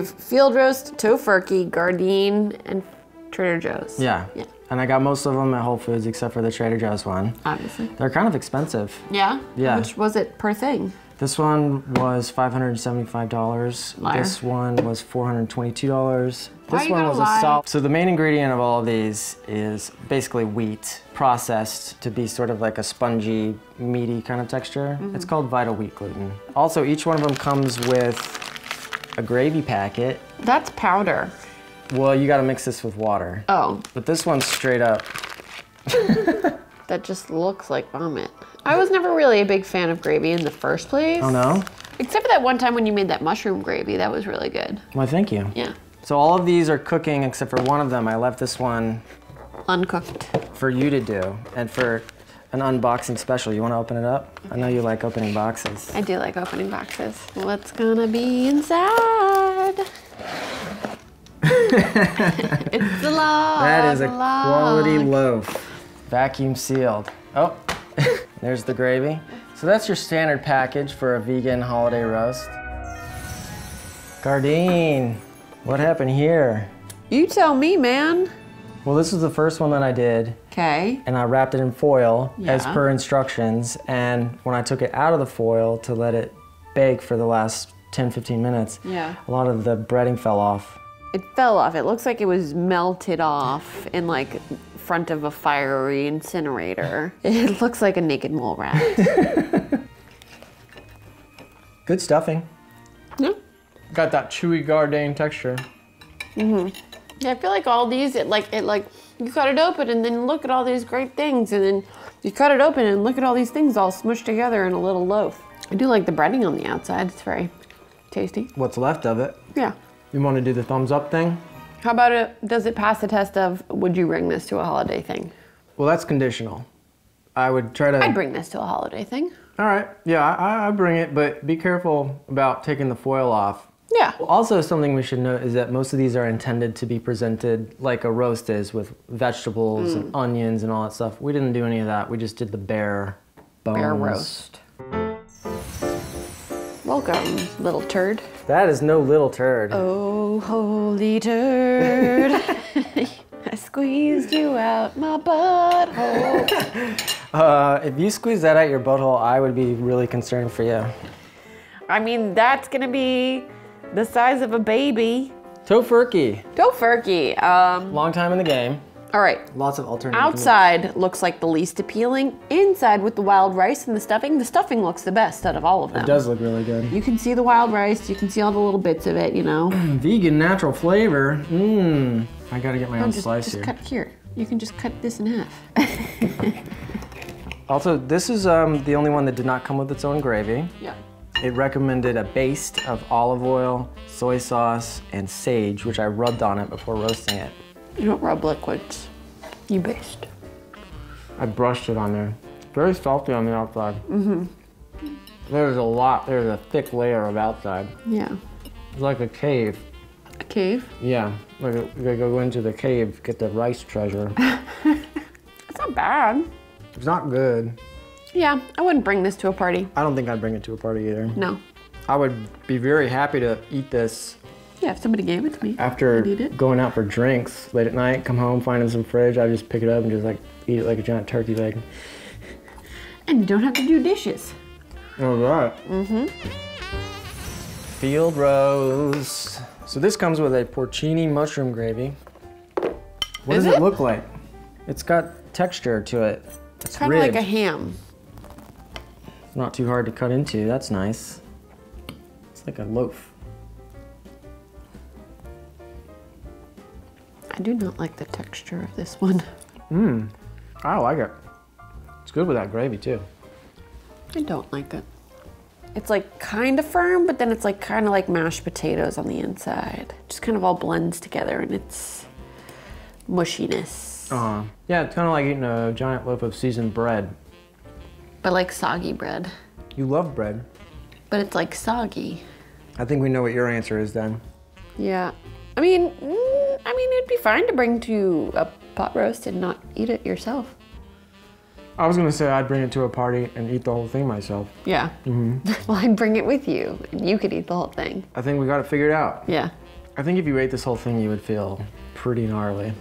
have field roast, Tofurky, Gardein, and Trader Joe's. Yeah. Yeah. And I got most of them at Whole Foods except for the Trader Joe's one. Obviously. They're kind of expensive. Yeah? Yeah. Much was it per thing? This one was $575. Liar. This one was $422. Why This one was lie? a salt. So the main ingredient of all of these is basically wheat processed to be sort of like a spongy, meaty kind of texture. Mm-hmm. It's called Vital Wheat Gluten. Also, each one of them comes with a gravy packet. That's powder. Well, you gotta mix this with water. Oh, But this one's straight up. that just looks like vomit. I was never really a big fan of gravy in the first place. Oh no? Except for that one time when you made that mushroom gravy. That was really good. Why, thank you. Yeah. So all of these are cooking except for one of them. I left this one Uncooked. for you to do and for an unboxing special. You want to open it up? I know you like opening boxes. I do like opening boxes. What's gonna be inside? it's a log. That is a log. quality loaf. Vacuum sealed. Oh, there's the gravy. So that's your standard package for a vegan holiday roast. Gardein, what happened here? You tell me, man. Well, this was the first one that I did, Okay. and I wrapped it in foil as per instructions. And when I took it out of the foil to let it bake for the last 10 15 minutes, Yeah. a lot of the breading fell off. It fell off. It looks like it was melted off in like front of a fiery incinerator. It looks like a naked mole rat. Good stuffing. yeah. Got that chewy Gardein texture. Mm-hmm. Yeah, I feel like all these, it like it like you cut it open and then look at all these great things, and then you cut it open and look at all these things all smushed together in a little loaf. I do like the breading on the outside. It's very tasty. What's left of it? Yeah. You want to do the thumbs up thing? How about it? Does it pass the test of would you bring this to a holiday thing? Well, that's conditional. I would try to. I'd bring this to a holiday thing. All right. Yeah, I, I bring it, but be careful about taking the foil off. Yeah. Also, something we should note is that most of these are intended to be presented like a roast is with vegetables Mm. and onions and all that stuff. We didn't do any of that. We just did the bare bones. Bear roast. Welcome, little turd. That is no little turd. Oh, holy turd. I squeezed you out my butthole. Uh, if you squeeze that out your butthole, I would be really concerned for you. I mean, that's gonna be the size of a baby. Tofurky, Tofurky. Um, long time in the game. all right. Lots of alternative. Outside looks like the least appealing. Inside with the wild rice and the stuffing, the stuffing looks the best out of all of them. It does look really good. You can see the wild rice. You can see all the little bits of it. You know. Vegan natural flavor. Mmm. I gotta get my own just, slice just here. cut here. You can just cut this in half. Also, this is um, the only one that did not come with its own gravy. yeah. It recommended a baste of olive oil, soy sauce, and sage, which I rubbed on it before roasting it. You don't rub liquids. You baste. I brushed it on there. Very salty on the outside. Mm-hmm. There's a lot. There's a thick layer of outside. Yeah. It's like a cave. A cave. Yeah, like you go into the cave, get the rice treasure. It's not bad. it's not good. Yeah, I wouldn't bring this to a party. I don't think I'd bring it to a party either. No. I would be very happy to eat this Yeah, if somebody gave it to me. after going out for drinks late at night, come home, find it in some fridge, I'd just pick it up and just like eat it like a giant turkey leg. And you don't have to do dishes. All right. Mhm. Field roast. So this comes with a porcini mushroom gravy. What Is does it? it? look like? It's got texture to it. It's Kind of like a ham. It's not too hard to cut into. That's nice. It's like a loaf. I do not like the texture of this one. Mmm, I like it. It's good with that gravy too. I don't like it. It's like kind of firm, but then it's like kind of like mashed potatoes on the inside. Just kind of all blends together and it's mushiness. Uh, yeah, it's kind of like eating a giant loaf of seasoned bread. But like soggy bread. You love bread. But it's like soggy. I think we know what your answer is then. Yeah. I mean, mm, I mean, it'd be fine to bring to a pot roast and not eat it yourself. I was gonna say I'd bring it to a party and eat the whole thing myself. Yeah. well, I'd bring it with you, and you could eat the whole thing. I think we got it figured out. Yeah. I think if you ate this whole thing, you would feel pretty gnarly.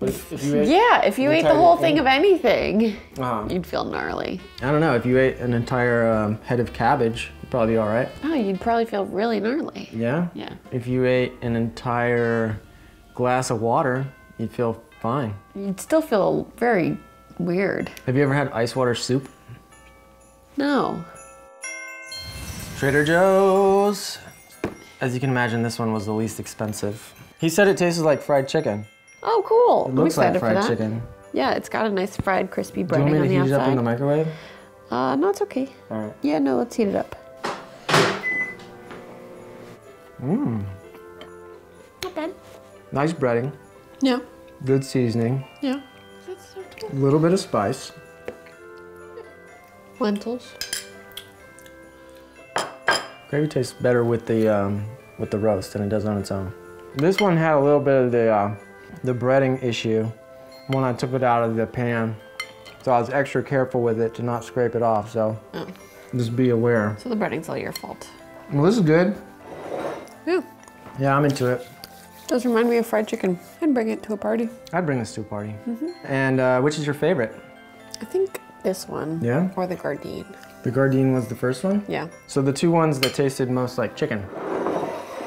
But if, ate, Yeah, if you ate the whole thing? thing of anything, uh, you'd feel gnarly. I don't know, if you ate an entire um, head of cabbage, you'd probably be all right. Oh, you'd probably feel really gnarly. Yeah? Yeah. If you ate an entire glass of water, you'd feel fine. You'd still feel very weird. Have you ever had ice water soup? No. Trader Joe's. As you can imagine, this one was the least expensive. He said it tasted like fried chicken. Oh, cool. It I'm looks like excited fried for that. chicken. Yeah, it's got a nice fried, crispy breading on the outside. Do you want breading me on to the heat it up in the microwave? uh, no, it's okay. All right. Yeah, no, let's heat it up. Mmm. Not bad. Nice breading, Yeah. good seasoning, Yeah. That's so cool. A little bit of spice. Lentils. Gravy tastes better with the um, with the roast than it does on its own. This one had a little bit of the uh, the breading issue when I took it out of the pan, so I was extra careful with it to not scrape it off. So Oh. just be aware. So the breading's all your fault. Well, this is good. Yeah. Yeah, I'm into it. Does remind me of fried chicken. I'd bring it to a party. I'd bring this to a party. Mhm. And uh, which is your favorite? I think this one. Yeah? Or the Gardein. The Gardein was the first one. Yeah. So the two ones that tasted most like chicken.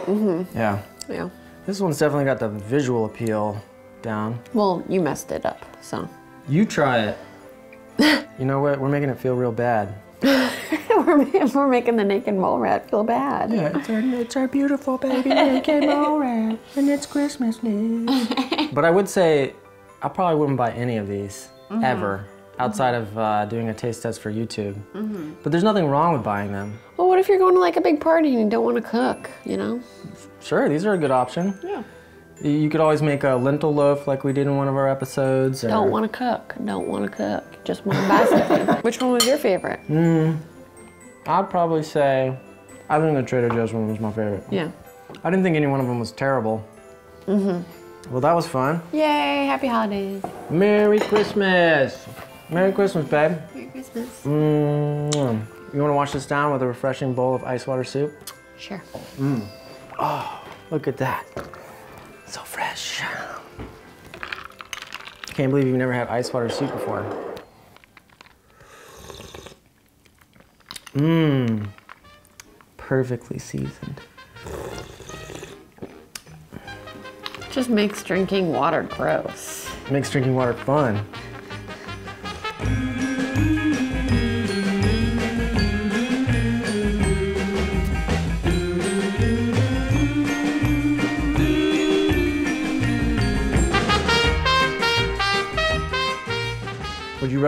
Mm-hmm. Yeah. Yeah. This one's definitely got the visual appeal down. Well, you messed it up, so. You try it. you know what? We're making it feel real bad. we're, we're making the naked mole rat feel bad. Yeah, it's our, it's our beautiful baby naked mole rat, and it's Christmas but I would say, I probably wouldn't buy any of these mm-hmm. ever, outside of uh, doing a taste test for YouTube. But there's nothing wrong with buying them. Well, what if you're going to like a big party and you don't want to cook, you know? Sure, these are a good option. Yeah. You- could always make a lentil loaf like we did in one of our episodes. or- Don't want to cook. Don't want to cook. Just want to buy something. Which one was your favorite? I'd probably say, I think the Trader Joe's one was my favorite. Yeah. I didn't think any one of them was terrible. Mm-hmm. Well, that was fun. Yay! Happy holidays. Merry Christmas! Merry Christmas, babe. Merry Christmas. Mm. You want to wash this down with a refreshing bowl of ice water soup? Sure. Mm. Oh, look at that. So fresh. Can't believe you've never had ice water soup before. Mmm. Perfectly seasoned. Just makes drinking water gross. Makes drinking water fun.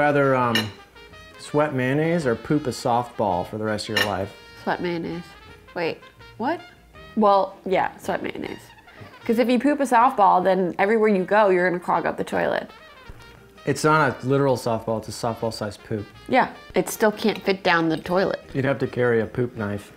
Rather um, sweat mayonnaise or poop a softball for the rest of your life? Sweat mayonnaise. Wait, what? Well, yeah, sweat mayonnaise. Because if you poop a softball, then everywhere you go, you're gonna clog up the toilet. It's not a literal softball, it's a softball sized poop. Yeah, it still can't fit down the toilet. You'd have to carry a poop knife.